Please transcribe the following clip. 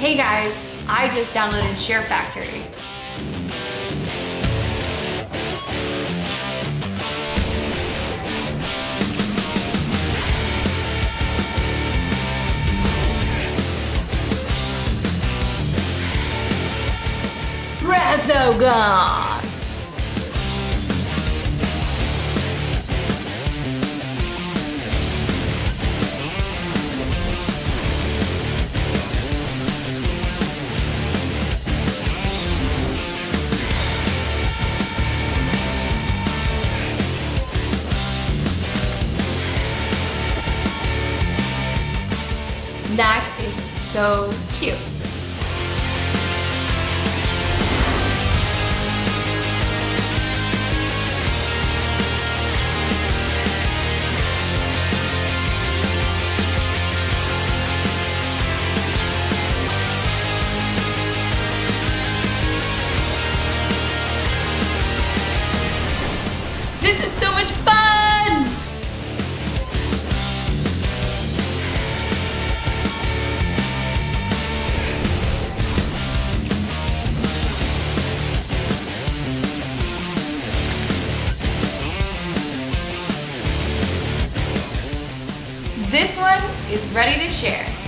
Hey guys, I just downloaded Share Factory. Resogun! That is so cute. This one is ready to share.